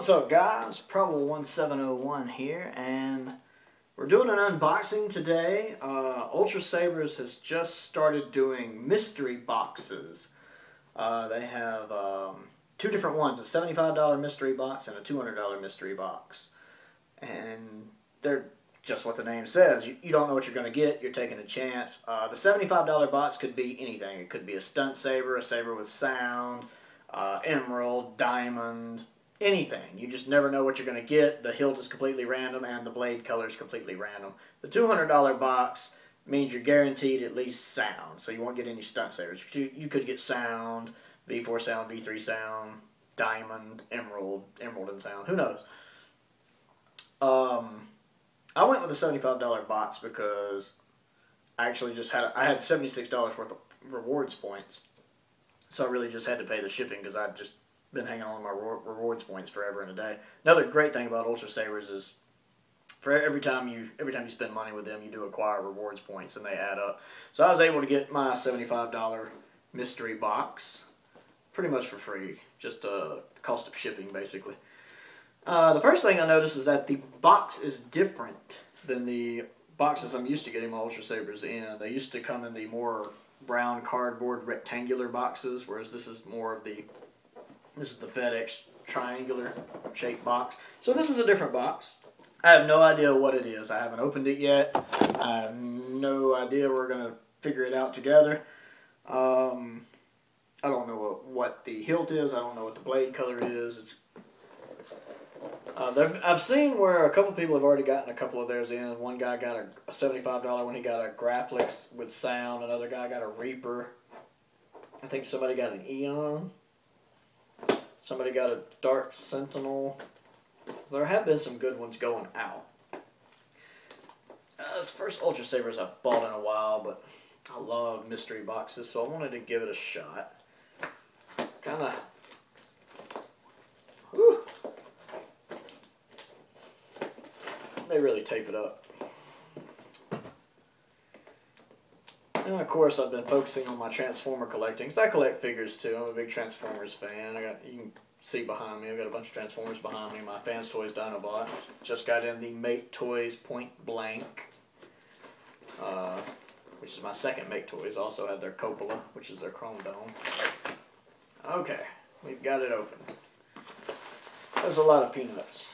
What's up guys? Prowl1701 here and we're doing an unboxing today. Uh, Ultra Sabers has just started doing mystery boxes. Uh, they have um, two different ones, a $75 mystery box and a $200 mystery box. And they're just what the name says. You, you don't know what you're going to get. You're taking a chance. Uh, the $75 box could be anything. It could be a stunt saber, a saber with sound, uh, emerald, diamond, anything. You just never know what you're going to get. The hilt is completely random and the blade color is completely random. The $200 box means you're guaranteed at least sound, so you won't get any stunt sabers. You, you could get sound, V4 sound, V3 sound, diamond, emerald, emerald and sound. Who knows? Um, I went with the $75 box because I actually just had I had $76 worth of rewards points. So I really just had to pay the shipping because I just been hanging on to my rewards points forever and a day. Another great thing about Ultra Sabers is for every time you every time you spend money with them, you do acquire rewards points and they add up. So I was able to get my $75 mystery box pretty much for free, just uh, the cost of shipping basically. Uh, the first thing I noticed is that the box is different than the boxes I'm used to getting my Ultra Sabers in. They used to come in the more brown cardboard rectangular boxes, whereas this is more of the this is the FedEx triangular shaped box. So this is a different box. I have no idea what it is. I haven't opened it yet. I have no idea. We're going to figure it out together. Um, I don't know what, what, the hilt is. I don't know what the blade color is. It's uh, I've seen where a couple people have already gotten a couple of theirs in. One guy got a, a $75 when He got a Graflex with sound. Another guy got a Reaper. I think somebody got an Eon. Somebody got a Dark Sentinel. There have been some good ones going out. Uh, this first Ultra Sabers I've bought in a while, but I love mystery boxes, so I wanted to give it a shot. Kind of... They really tape it up. And of course, I've been focusing on my Transformer collecting. Cause I collect figures too. I'm a big Transformers fan. I got you can see behind me. I've got a bunch of Transformers behind me. My Fans Toys Dinobots. Just got in the Make Toys Point Blank, uh, which is my second Make Toys. Also have their Coppola, which is their Chrome Dome. Okay, we've got it open. There's a lot of peanuts.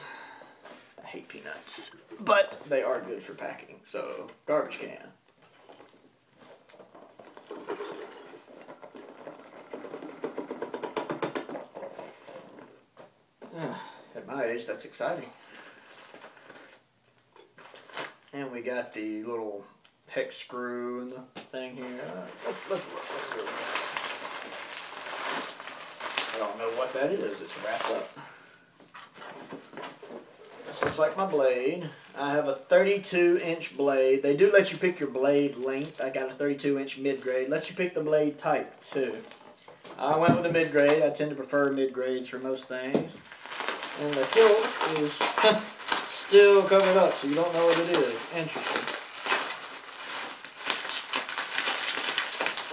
I hate peanuts, but they are good for packing. So garbage can. My age, that's exciting. And we got the little hex screw and the thing here. Uh, let's, let's look. Let's look. I don't know what that is. It's wrapped up. This looks like my blade. I have a 32 inch blade. They do let you pick your blade length. I got a 32 inch mid grade. Lets you pick the blade type too. I went with the mid grade. I tend to prefer mid grades for most things. And the hilt is still covered up, so you don't know what it is. Interesting.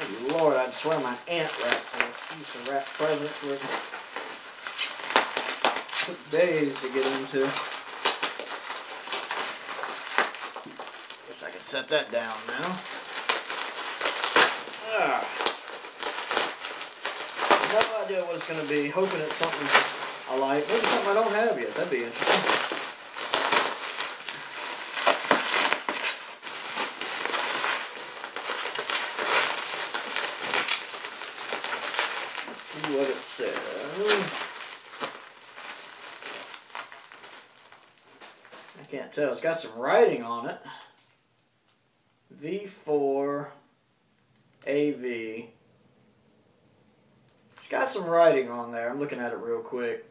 Oh, Lord, I'd swear my aunt wrapped for use of wrap presents with took days to get into. Guess I can set that down now. Ah. No idea what it's going to be. Hoping it's something I like. Maybe something I don't have yet. That'd be interesting. Let's see what it says. I can't tell. It's got some writing on it. V4 AV. It's got some writing on there. I'm looking at it real quick.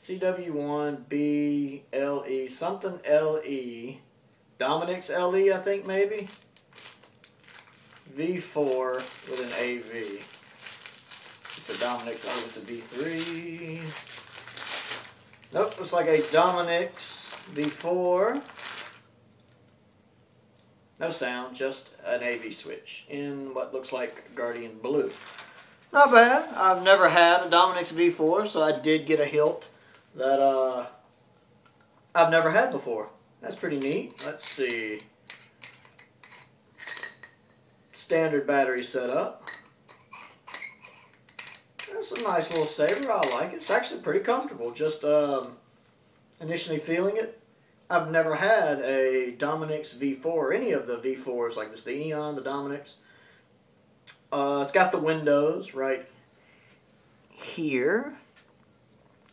CW1BLE, something LE. Dominix LE, I think, maybe? V4 with an AV. It's a Dominix, oh, it's a V3. Nope, looks like a Dominix V4. No sound, just an AV switch in what looks like Guardian Blue. Not bad. I've never had a Dominix V4, so I did get a hilt that uh, I've never had before. That's pretty neat. Let's see. Standard battery setup. That's a nice little saber. I like it. It's actually pretty comfortable. Just um, initially feeling it. I've never had a Dominix V4 or any of the V4s like this, the Eon, the Dominix. Uh, it's got the windows right here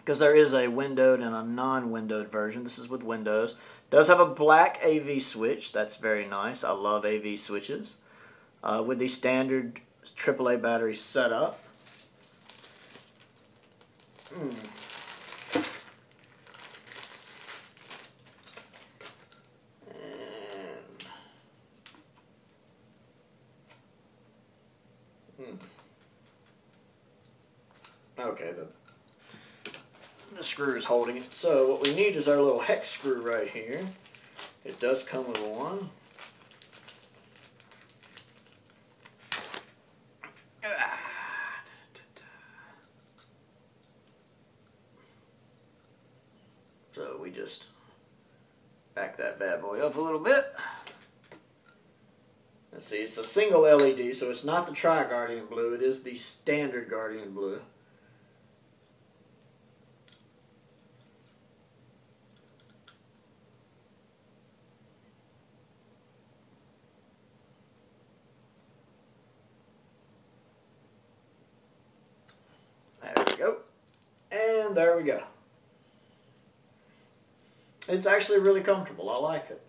because there is a windowed and a non-windowed version. This is with windows. Does have a black AV switch. That's very nice. I love AV switches. Uh, with the standard AAA battery setup. Hmm. Hmm. Okay, the the screw is holding it. So what we need is our little hex screw right here. It does come with one. So we just back that bad boy up a little bit. Let's see, it's a single LED, so it's not the Tri-Guardian blue, it is the standard Guardian blue. There we go. There we go. It's actually really comfortable. I like it.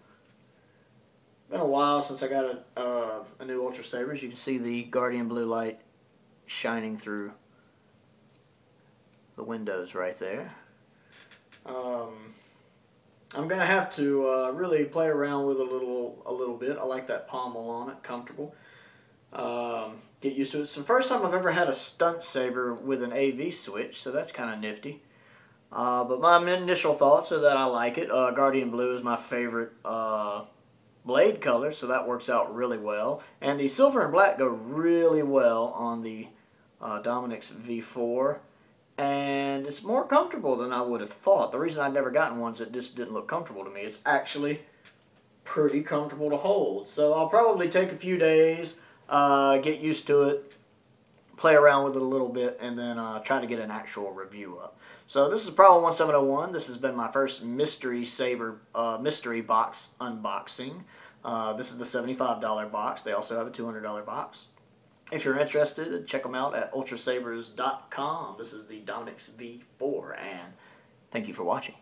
Been a while since I got a, uh, a new Ultra Sabers. You can see the Guardian Blue light shining through the windows right there. Um, I'm gonna have to uh, really play around with a little a little bit. I like that pommel on it, comfortable. Um, get used to it. It's the first time I've ever had a stunt saber with an AV switch, so that's kind of nifty. Uh, but my initial thoughts are that I like it. Uh, Guardian Blue is my favorite uh, blade color, so that works out really well. And the silver and black go really well on the uh, Dominix V4. And it's more comfortable than I would have thought. The reason I've never gotten one is it just didn't look comfortable to me. It's actually pretty comfortable to hold. So I'll probably take a few days, uh, get used to it, play around with it a little bit, and then uh, try to get an actual review up. So this is Prowl 1701. This has been my first Mystery Saber uh, Mystery Box unboxing. Uh, this is the $75 box. They also have a $200 box. If you're interested, check them out at ultrasabers.com. This is the Dominix V4, and thank you for watching.